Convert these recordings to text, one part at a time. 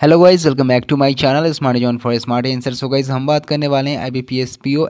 Hello guys welcome back to my channel smart zone for smart answer so guys हम बात करने वाले हैं आई बी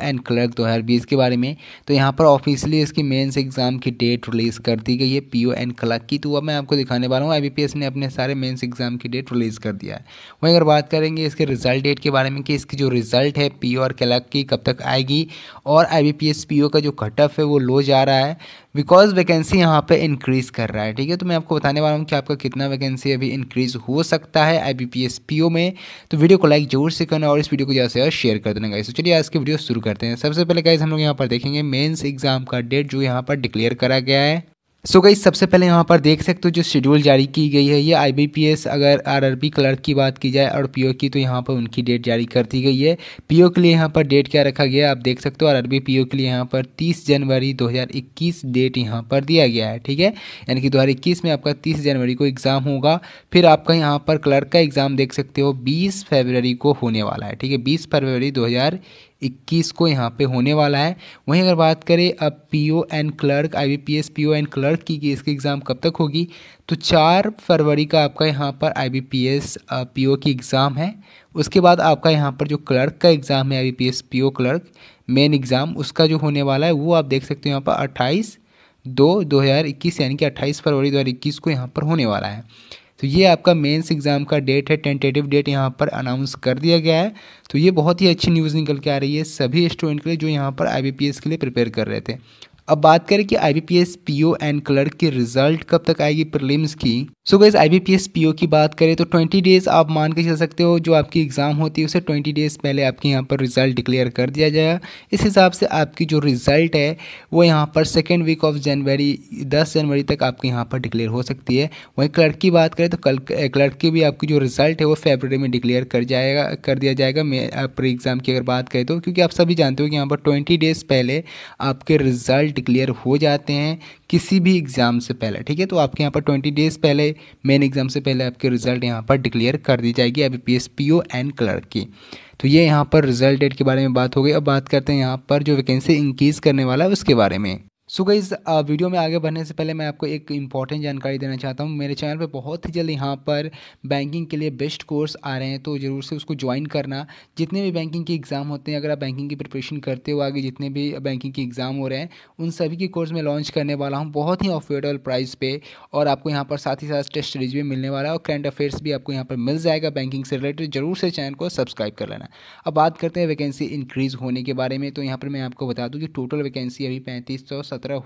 एंड क्लर्क दो हज़ार बीस के बारे में। तो यहाँ पर ऑफिशियली इसकी मेंस एग्ज़ाम की डेट रिलीज़ कर दी गई है पी ओ एंड क्लर्क की। तो अब मैं आपको दिखाने वाला हूँ आई ने अपने सारे मेंस एग्ज़ाम की डेट रिलीज़ कर दिया है। वहीं अगर बात करेंगे इसके रिज़ल्ट डेट के बारे में कि इसकी जो रिज़ल्ट है पी ओ और क्लर्क की कब तक आएगी, और आई बी का जो कट ऑफ़ है, वो लो जा रहा है। बिकॉज़ वैकेंसी यहाँ पे इंक्रीज़ कर रहा है, ठीक है? तो मैं आपको बताने वाला हूँ कि आपका कितना वैकेंसी अभी इंक्रीज़ हो सकता है I B P S P O में। तो वीडियो को लाइक ज़रूर से करना और इस वीडियो को ज़्यादा से ज़्यादा शेयर कर देना गाइस तो चलिए आज की वीडियो शुरू करते हैं। सबसे पहले गाइस हम लोग यहाँ पर देखेंगे मेन्स एग्ज़ाम का डेट जो यहाँ पर डिक्लेयर करा गया है। सो गई सबसे पहले यहाँ पर देख सकते हो जो शेड्यूल जारी की गई है, ये आईबीपीएस अगर आरआरबी क्लर्क की बात की जाए और पीओ की तो यहाँ पर उनकी डेट जारी कर दी गई है। पीओ के लिए यहाँ पर डेट क्या रखा गया आप देख सकते हो आरआरबी पीओ के लिए यहाँ पर 30 जनवरी 2021 डेट यहाँ पर दिया गया है, ठीक है? यानी कि 2021 में आपका 30 जनवरी को एग्ज़ाम होगा, फिर आपका यहाँ पर क्लर्क का एग्ज़ाम देख सकते हो, बीस फरवरी को होने वाला है, ठीक है? बीस फरवरी दो हज़ार 21 को यहाँ पे होने वाला है। वहीं अगर बात करें अब PO and clerk IBPS PO and clerk की, कि इसकी एग्ज़ाम कब तक होगी? तो चार फरवरी का आपका यहाँ पर आईबीपीएस पीओ की एग्ज़ाम है। उसके बाद आपका यहाँ पर जो क्लर्क का एग्ज़ाम है IBPS PO clerk main exam उसका जो होने वाला है, वो आप देख सकते हो यहाँ पर अट्ठाईस दो दो हज़ार इक्कीस, यानी कि अट्ठाईस फरवरी दो हज़ार इक्कीस को यहाँ पर होने वाला है। तो ये आपका मेंस एग्ज़ाम का डेट है टेंटेटिव डेट यहाँ पर अनाउंस कर दिया गया है। तो ये बहुत ही अच्छी न्यूज़ निकल के आ रही है सभी स्टूडेंट के लिए जो यहाँ पर आईबीपीएस के लिए प्रिपेयर कर रहे थे। अब बात करें कि I B P S P O and clerk की रिज़ल्ट कब तक आएगी प्रलिम्स की? So guys I B P S P O की बात करें तो ट्वेंटी डेज़ आप मान के चल सकते हो, जो आपकी एग्ज़ाम होती है, उसे ट्वेंटी डेज़ पहले आपके यहाँ पर रिज़ल्ट डिक्लेयर कर दिया जाएगा। इस हिसाब से आपकी जो रिज़ल्ट है, वो यहाँ पर सेकेंड वीक ऑफ़ जनवरी दस जनवरी तक आपके यहाँ पर डिक्लेयर हो सकती है। वहीं क्लर्क की बात करें तो कल क्लर्क की भी आपकी जो रिज़ल्ट है, वो फेबररी में डिक्लेयर कर जाएगा, कर दिया जाएगा। प्री एग्ज़ाम की अगर बात करें तो क्योंकि आप सभी जानते हो कि यहाँ पर ट्वेंटी डेज़ पहले आपके रिज़ल्ट डिक्लेयर हो जाते हैं। किसी भी एग्ज़ाम से पहले, ठीक है? तो आपके यहाँ पर ट्वेंटी डेज़ पहले मेन एग्ज़ाम से पहले आपके रिज़ल्ट यहाँ पर डिक्लेयर कर दी जाएगी, अभी P S P O and clerk की। तो ये यहाँ पर रिज़ल्ट डेट के बारे में बात हो गई। अब बात करते हैं यहाँ पर जो वैकेंसी इंक्रीज़ करने वाला है, उसके बारे में। सो so इस वीडियो में आगे बढ़ने से पहले मैं आपको एक इंपॉर्टेंट जानकारी देना चाहता हूँ। मेरे चैनल पे बहुत ही जल्द यहाँ पर बैंकिंग के लिए बेस्ट कोर्स आ रहे हैं तो ज़रूर से उसको ज्वाइन करना। जितने भी बैंकिंग के एग्ज़ाम होते हैं, अगर आप बैंकिंग की प्रिपरेशन करते हो, आगे जितने भी बैंकिंग के एग्ज़ाम हो रहे हैं, उन सभी के कोर्स में लॉन्च करने वाला हूँ बहुत ही अफोर्डेबल प्राइस पे, और आपको यहाँ पर साथ ही साथ टेस्ट सीरीज़ भी मिलने वाला है, और करंट अफेयर्स भी आपको यहाँ पर मिल जाएगा। बैंकिंग से रिलेटेड ज़रूर से चैनल को सब्सक्राइब कर लेना। अब बात करते हैं वैकेंसी इंक्रीज़ होने के बारे में तो यहाँ पर मैं आपको बता दूँ कि टोटल वैकेंसी अभी पैंतीस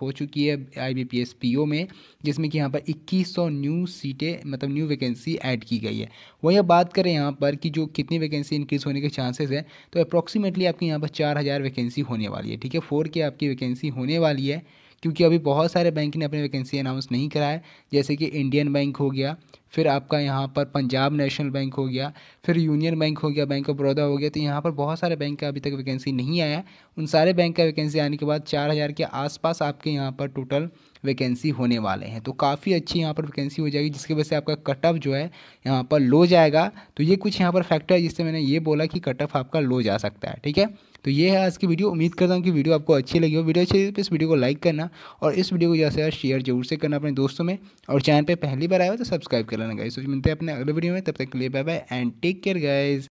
हो चुकी है I B P S P O में, जिसमें कि यहाँ पर 2100 न्यू सीटें मतलब न्यू वैकेंसी ऐड की गई है। वही अब बात करें यहाँ पर कि जो कितनी वैकेंसी इंक्रीज़ होने के चांसेस है तो अप्रॉक्सीमेटली आपकी यहाँ पर चार हज़ार वैकेंसी होने वाली है, ठीक है? फोर के आपकी वैकेंसी होने वाली है, क्योंकि अभी बहुत सारे बैंक ने अपनी वैकेंसी अनाउंस नहीं कराया जैसे कि इंडियन बैंक हो गया फिर आपका यहाँ पर पंजाब नेशनल बैंक हो गया, फिर यूनियन बैंक हो गया, बैंक ऑफ़ बड़ौदा हो गया तो यहाँ पर बहुत सारे बैंक का अभी तक वैकेंसी नहीं आया उन सारे बैंक का वैकेंसी आने के बाद चार हज़ार के आसपास आपके यहाँ पर टोटल वैकेंसी होने वाले हैं। तो काफ़ी अच्छी यहाँ पर वैकेंसी हो जाएगी, जिसकी वजह से आपका कट ऑफ़ जो है यहाँ पर लो जाएगा। तो ये कुछ यहाँ पर फैक्टर है, जिससे मैंने ये बोला कि कट ऑफ़ आपका लो जा सकता है, ठीक है? तो ये है आज की वीडियो उम्मीद करता हूँ कि वीडियो आपको अच्छी लगी हो। वीडियो अच्छी लगी तो इस वीडियो को लाइक करना और इस वीडियो को जैसे शेयर ज़रूर से करना अपने दोस्तों में। और चैनल पर पहली बार आया हो तो सब्सक्राइब कर लेना गाइस तो मिलते हैं अपने अगले वीडियो में तब तक के लिए bye bye and take care guys